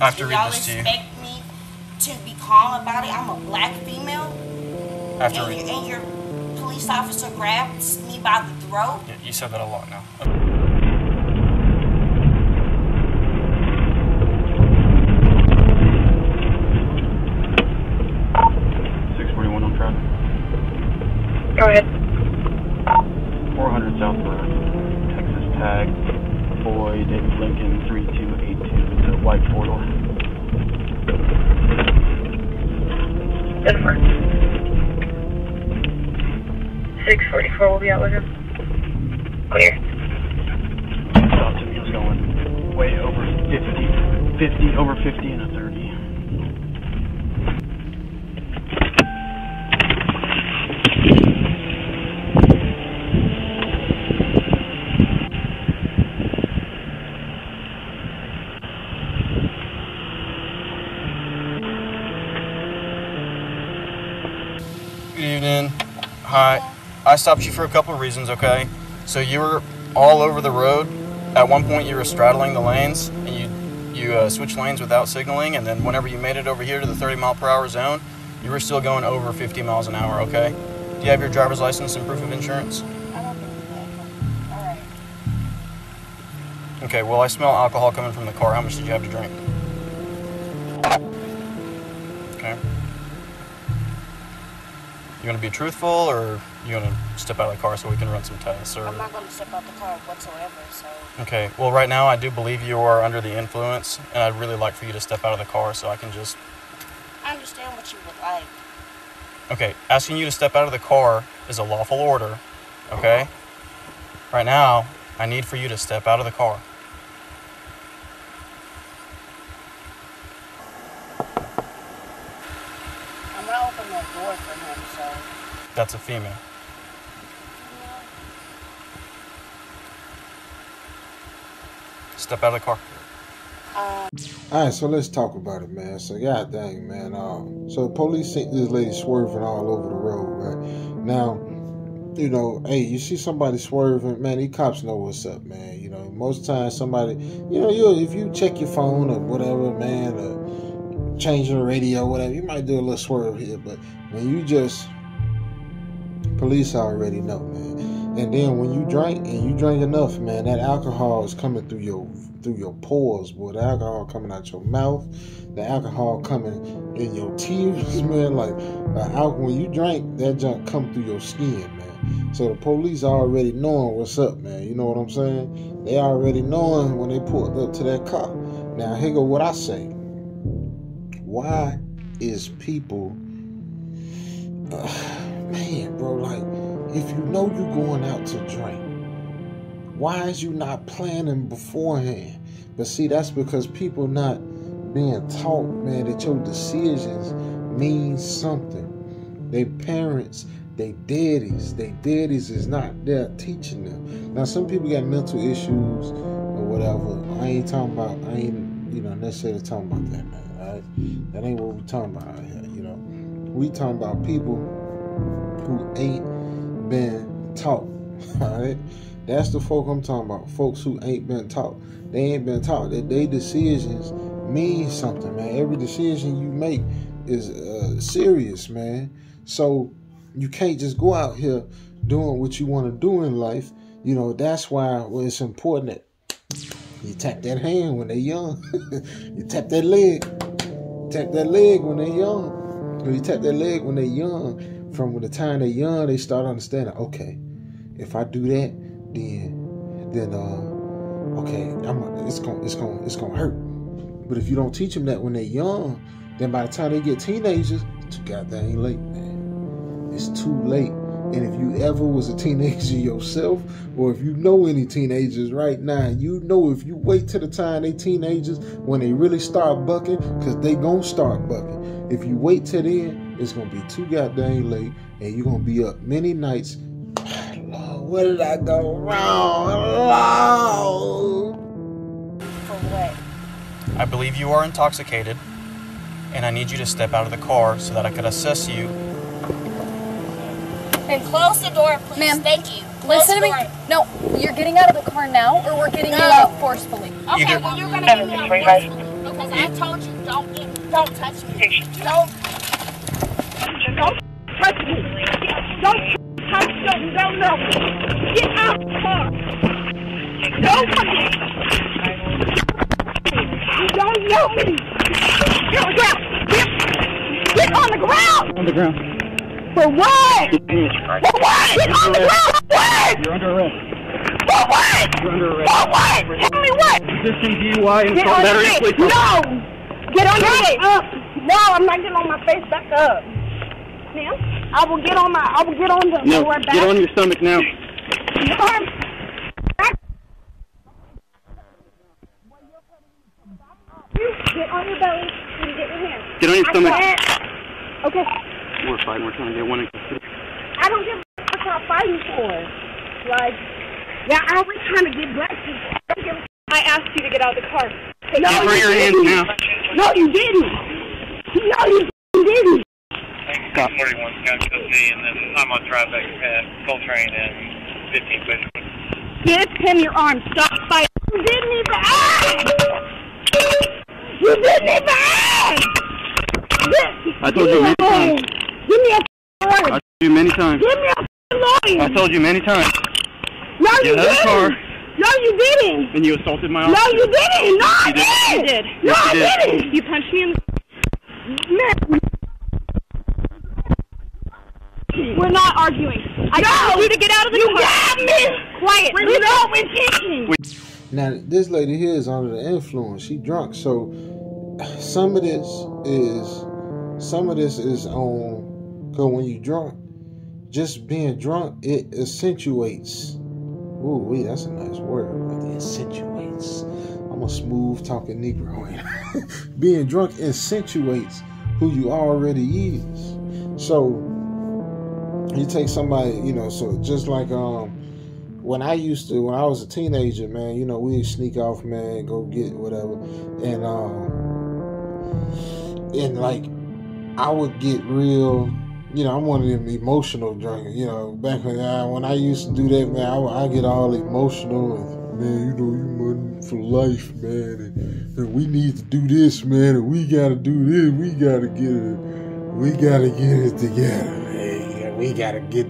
I have to read y'all this to you. expect me to be calm about it? I'm a black female, I have to and, read. your- and your police officer grabs me by the throat. Yeah, you said that a lot now. difference. 644 will be out with him. Clear. Thoughts of going way over 50, 50 over 50 and a third. Hi. I stopped you for a couple of reasons, okay? So you were all over the road. At one point, you were straddling the lanes, and you you uh, switched lanes without signaling. And then whenever you made it over here to the 30 mile per hour zone, you were still going over 50 miles an hour, okay? Do you have your driver's license and proof of insurance? I don't believe that. All right. Okay. Well, I smell alcohol coming from the car. How much did you have to drink? You gonna be truthful, or you gonna step out of the car so we can run some tests? Or I'm not going to step out of the car whatsoever. So okay. Well, right now I do believe you are under the influence, and I'd really like for you to step out of the car so I can just. I understand what you would like. Okay, asking you to step out of the car is a lawful order. Okay. Right now, I need for you to step out of the car. I'm not opening the door for him. So That's a female. Step out of the car. um, All right, so let's talk about it, man. So, god dang, man. Um, so police see this lady swerving all over the road, right? Now, you know, hey, you see somebody swerving, man. These cops know what's up, man. You know, most times somebody, you know, you if you check your phone or whatever, man, or change the radio, whatever, you might do a little swerve here, but when you just police already know, man. And then when you drink and you drink enough, man, that alcohol is coming through your through your pores, boy. The alcohol coming out your mouth, the alcohol coming in your tears, man. Like uh, when you drink, that junk come through your skin, man. So the police already knowing what's up, man. You know what I'm saying? They already knowing when they pulled up to that car. Now here go what I say. Why is people, man, bro, like if you know you're going out to drink, why is you not planning beforehand? But see, that's because people not being taught, man, that your decisions mean something. They parents, they daddies, they daddies is not there teaching them. Now, some people got mental issues or whatever. I ain't talking about, I ain't, you know, necessarily talking about that, man. All right, that ain't what we're talking about out here. You know, we talking about people who ain't been taught. All right, that's the folk I'm talking about. Folks who ain't been taught. They ain't been taught that they decisions mean something, man. Every decision you make is uh, serious, man. So you can't just go out here doing what you want to do in life. You know that's why well, it's important that you tap that hand when they're young. you tap that leg. Tap that leg when they're young. You tap that leg when they're young. From the time they're young, they start understanding. Okay, if I do that, then then uh, okay, I'm it's gonna it's gonna it's gonna hurt. But if you don't teach them that when they're young, then by the time they get teenagers, it's too goddamn late, man. It's too late. And if you ever was a teenager yourself, or if you know any teenagers right now, you know if you wait till the time they teenagers when they really start bucking, because they gonna start bucking. If you wait till then, it's gonna be too goddamn late, and you're gonna be up many nights. Lord, where did I go wrong? Lord. for what? I believe you are intoxicated, and I need you to step out of the car so that I could assess you. And close the door, please. Ma'am, Thank you. Close Listen to me. No, you're getting out of the car now, or we're getting you out forcefully. Okay, Either- well, you're gonna get me out Seven, three, five. forcefully. Because I told you don't don't touch me. Don't, don't touch me. Don't touch me. No, no. Get out the car. Don't touch me. You don't know me. Get on the ground. Get, get on the ground. On the ground. For what? For what? Get on the ground. For what? You're under arrest. For what? You're under arrest. For what? Tell me what? Resisting DUI and Get assault on your battery. No! Get on your face. Up. No, I'm not getting on my face. Back up. Ma'am? I will get on my, I will get on the No, lower back. get on your stomach now. Arm. Get on your belly and get your hands. Get on your I stomach. Okay. We're fighting. We're trying to get one. I don't give a fuck what I'm fighting for. Like, yeah, I was trying to get black people. I don't give a I asked you to get out of the car. No, you your hands now. No, you didn't. No, you didn't. Stop. 41 got custody, and then I'm on drive back past Coltrane and 15 Bush. Give him your arm. Stop fighting. You didn't even ask. You didn't even ask. I told you many times. Give me a I lawyer. told you many times. Give me a lawyer. I told you many times. no, you Get out of the didn't. car. No, you didn't. And you assaulted my No, you didn't. No, I You did. did. You did. No, Yes, I you did. didn't. You punched me in the Man, We're not arguing. I No! told you to get out of the you car. got me. Quiet. We're Listen. no intention. Now this lady here is under the influence. She drunk, so some of this is some of this is on. Cause when you drunk, just being drunk it accentuates. Ooh, wait, that's a nice word. Right there. Accentuates. I'm a smooth talking Negro. ain't being drunk accentuates who you already is. So you take somebody, you know. So just like um when I used to, when I was a teenager, man, you know, we'd sneak off, man, go get whatever, and um, and like I would get real, you know, I'm one of them emotional drunks, you know. Back when I when I used to do that, man, I, I get all emotional and man, you know, you money for life, man, and, and we need to do this, man, and we gotta do this, we gotta get it, we gotta get it together. We gotta get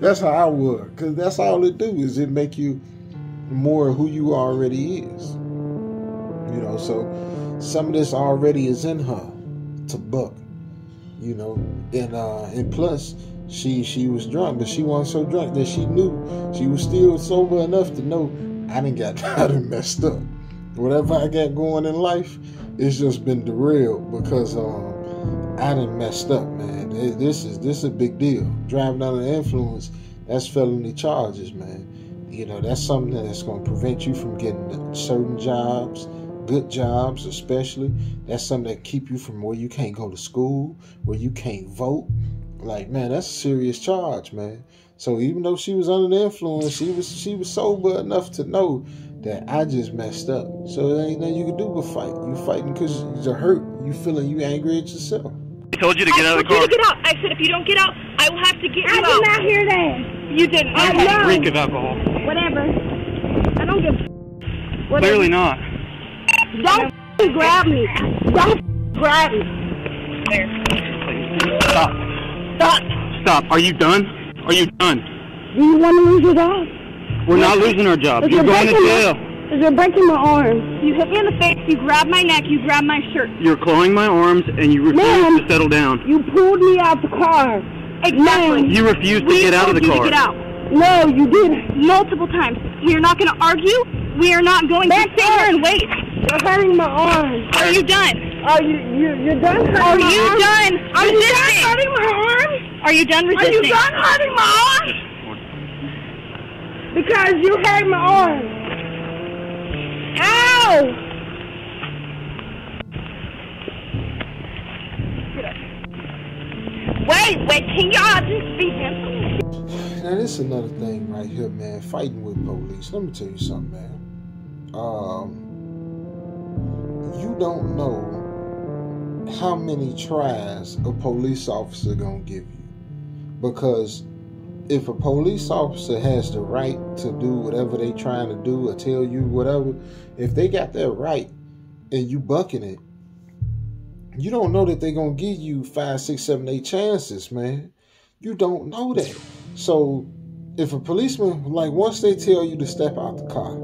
that's how I would, cause that's all it do is it make you more who you already is. You know, so some of this already is in her to buck. You know, and uh and plus she she was drunk, but she wasn't so drunk that she knew she was still sober enough to know I didn't got I done messed up. Whatever I got going in life, it's just been derailed because um I done messed up, man. This is this is a big deal. Driving under the influence, that's felony charges, man. You know, that's something that's going to prevent you from getting certain jobs, good jobs especially. That's something that keep you from where you can't go to school, where you can't vote. Like, man, that's a serious charge, man. So even though she was under the influence, she was she was sober enough to know that I just messed up. So there ain't nothing you can do but fight. You fighting because you're hurt. You feeling you angry at yourself. I told you to get I out of told the you to car. get out. I said if you don't get out, I will have to get I you did not hear that. You didn't. I Okay. know. Reek of alcohol. Whatever. I don't give. a Whatever. Clearly not. Don't f***ing grab me. Don't f***ing grab me. There. Stop. Stop. Stop. Are you done? Are you done? Do you want to lose your job? We're not losing our job. You're you're going to breaking jail. Because you're breaking my arm. You hit me in the face. You grabbed my neck. You grabbed my shirt. You're clawing my arms and you refuse Ma'am. to settle down. You pulled me out the car. Exactly. You refused to we get out of told the you car. to get out No, you didn't. multiple times. We are not going to argue. We are not going Back to sit up. here and wait. You're hurting my arm. Are you done? Are you you you're done hurting Are my you arm? done Are you done resisting? hurting my arm? Are you done Are you done hurting my arm? Because you hurt my arm. Wait, wait. Can y'all just speak in? Now this is another thing right here, man. Fighting with police. Let me tell you something, man. Um, you don't know how many tries a police officer gonna give you, because if a police officer has the right to do whatever they trying to do or tell you whatever, if they got that right and you bucking it, you don't know that they're gonna give you five, six, seven, eight chances, man. You don't know that. So if a policeman, like once they tell you to step out the car,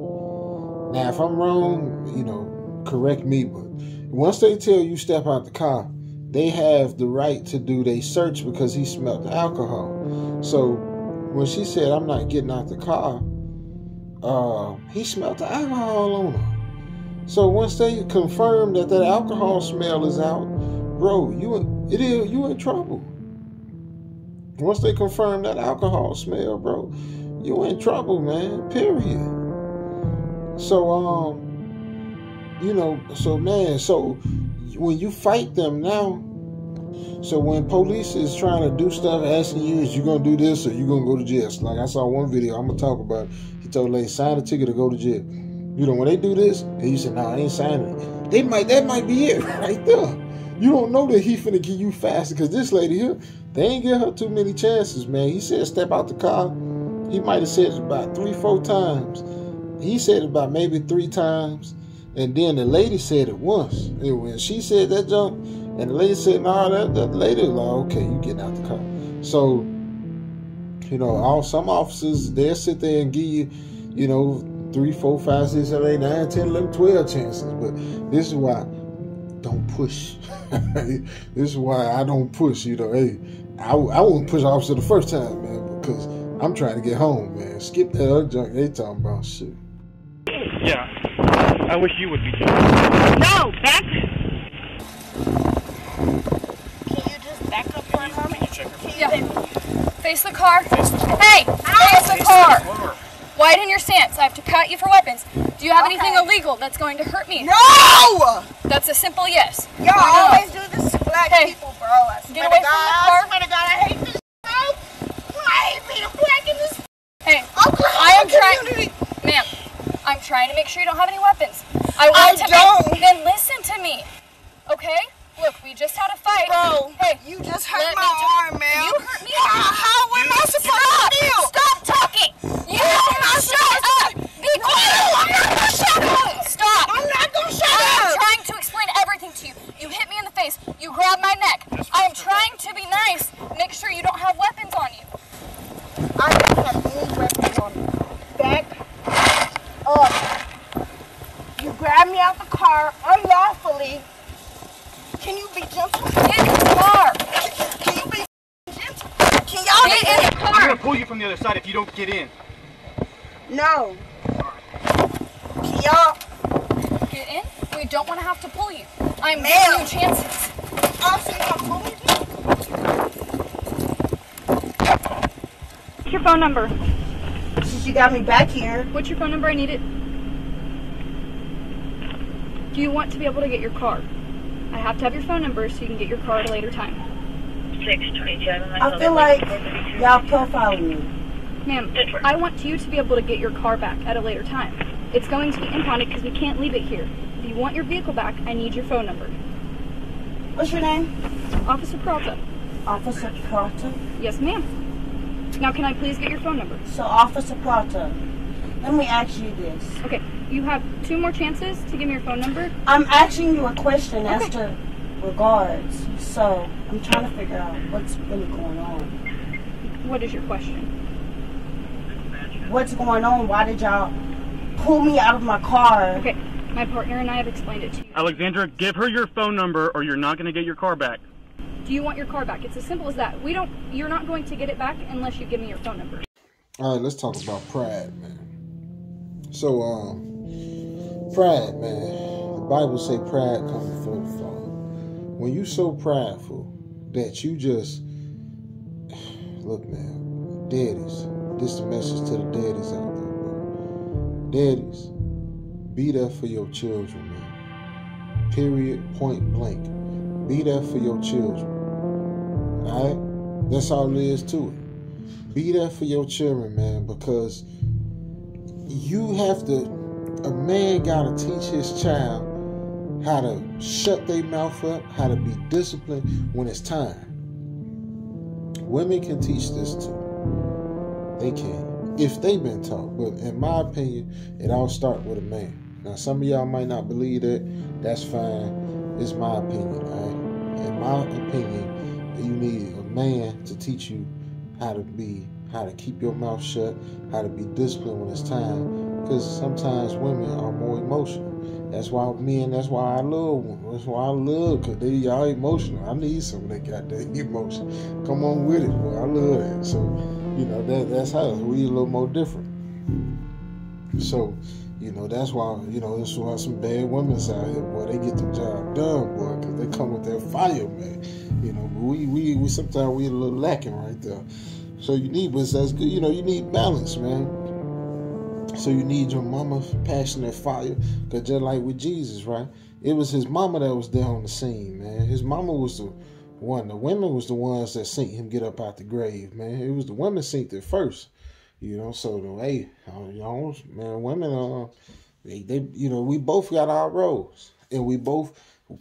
now if I'm wrong, you know, correct me, but once they tell you step out the car, they have the right to do their search because he smelled the alcohol. So when she said, I'm not getting out the car, uh, he smelled the alcohol on her. So once they confirm that that alcohol smell is out, bro, you in, it is you in trouble. Once they confirm that alcohol smell, bro, you in trouble, man. Period. So um, you know, so man, so when you fight them now, so when police is trying to do stuff, asking you, is you gonna do this or you gonna go to jail? Like I saw one video, I'm gonna talk about. It. He told lady sign a ticket to go to jail. You know when they do this, and you say, "Nah, I ain't signing it." They might that might be it right there. You don't know that he finna get you faster because this lady here, they ain't give her too many chances, man. He said step out the car. He might have said it about three, four times. He said it about maybe three times. And then the lady said it once. And when she said that jump, and the lady said, nah, that, that lady was like, okay, you getting out the car. So, you know, all some officers, they'll sit there and give you, you know, three, four, five, six, seven, eight, nine, ten, eleven, twelve chances. But this is why don't push. this is why I don't push. You know, hey, I, I won't push officer the first time, man, because I'm trying to get home, man. Skip that other junk they talking about shit. Yeah. I wish you would be. No, back. Can you just back up for a moment? Yeah. Face the car. Face the car. Hey, face the Face car. car. Widen your stance. I have to cut you for weapons. Do you have anything illegal that's going to hurt me? No! That's a simple yes. Y'all always do this to black Hey, people, bro. I get to away from the car. I swear to God, I hate this. I hate being black in this Hey, Oklahoma I am trying, ma'am. I'm trying to make sure you don't have any weapons. I want I to don't. Make, then listen to me, okay? Look, we just had a fight. Bro, hey, you just hurt let my me ta- arm, man. You hurt me. How, how am I supposed Stop! to feel? Stop talking! You I'm shut not up! Be No, quiet! I'm not gonna shut up. Stop! I'm not gonna shut up! I am trying to explain everything to you. You hit me in the face. You grabbed my neck. I am trying to be nice. Make sure you don't have weapons on you. I don't have any weapons on me. Back up. You grabbed me out the car unlawfully. Can you be gentle? Get in the car. Can you be gentle? Can y'all Get in the I'm car. gonna pull you from the other side if you don't get in. No. Can y'all? Get in. We don't want to have to pull you. I'm Ma'am. giving you chances. Officer, y'all pull me? What's your phone number? Since you got me back here, What's your phone number? I need it. Do you want to be able to get your car? I have to have your phone number so you can get your car at a later time. 627. I feel like y'all profiling me. Ma'am, I want you to be able to get your car back at a later time. It's going to be impounded because we can't leave it here. If you want your vehicle back, I need your phone number. What's your name? Officer Peralta. Officer Prata. Yes, ma'am. Now, can I please get your phone number? So, Officer Prata, let me ask you this. Okay, you have two more chances to give me your phone number. I'm asking you a question as to regards. So, I'm trying to figure out what's really going on. What is your question? What's going on? Why did y'all pull me out of my car? Okay, my partner and I have explained it to you. Alexandra, give her your phone number or you're not gonna get your car back. Do you want your car back? It's as simple as that. We don't. You're not going to get it back unless you give me your phone number. All right, let's talk about pride, man. So, um, pride, man. The Bible say pride comes before the fall. When you so prideful that you just look, man, daddies. This message to the daddies out there, man. Daddies, be there for your children, man. Period. Point blank. Be there for your children. All right, that's all there is to it be there for your children, man, because you have to. A man gotta teach his child how to shut their mouth up, how to be disciplined when it's time. Women can teach this too. They can, if they've been taught. But in my opinion, it all starts with a man. Now, some of y'all might not believe that. That's fine. It's my opinion. In my opinion, you need a man to teach you how to be, how to keep your mouth shut, how to be disciplined when it's time. Because sometimes women are more emotional. That's why men. That's why I love women. That's why I love because they y'all emotional. I need some of that goddamn emotion. Come on with it, boy. I love that. So, you know that that's how we a little more different. So, you know that's why you know that's why some bad women's out here, boy. They get the job done, boy, because they come with that fire, man. You know, we we we sometimes we a little lacking right there. So you need, but that's good. You know, you need balance, man. So you need your mama passionate fire. Cause just like with Jesus, right? It was his mama that was there on the scene, man. His mama was the one. The women was the ones that seen him get up out the grave, man. It was the women seen it first. You know, so hey, you know, man, women uh they, they you know, we both got our roles. And we both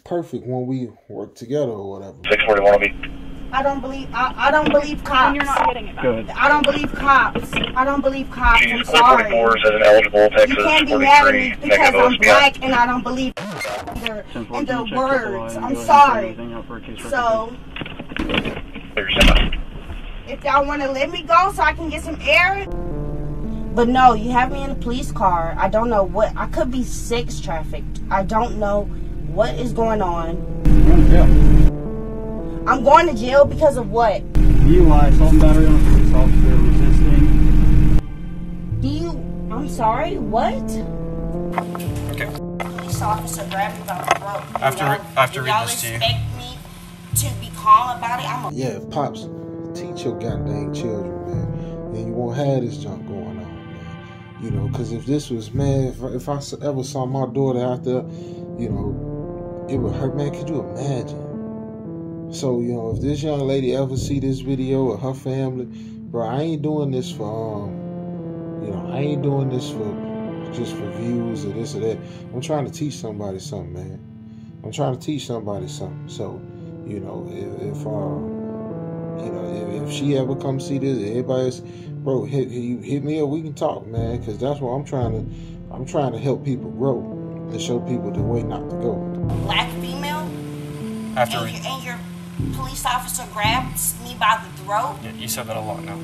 perfect when we work together or whatever. Six forty one will be I don't believe. I, I don't believe cops. And you're not getting it back. Good. I don't believe cops. I don't believe cops. I'm Choose four forty sorry. four as an eligible You can't be mad at me because I'm black and I don't believe in the, in the words. I'm sorry. So Clear your semi. if y'all want to let me go so I can get some air. But no, you have me in a police car. I don't know what. I could be sex trafficked. I don't know what is going on. I'm going to jail because of what? DUI, assault and battery on a police officer, resisting. Do you? I'm sorry. What? Okay. Police officer grabbed me by the throat. After have to re- I have to Do y'all this to you. expect me to be calm about it? I'm a Yeah, pops, teach your goddamn children, man. Then you won't have this junk going on, man. You know, because if this was, man, if, if I s- ever saw my daughter out there, you know, it would hurt, man. Could you imagine? So, you know, if this young lady ever see this video or her family, bro, I ain't doing this for, um, you know, I ain't doing this for just for views or this or that. I'm trying to teach somebody something, man. I'm trying to teach somebody something. So, you know, if, if uh, you know, if, if she ever come see this, everybody's, bro, hit hit, hit me up. We can talk, man, because that's what I'm trying to. I'm trying to help people grow and show people the way not to go. black female, I have to and, you, and your police officer grabs me by the throat. You said that a lot now.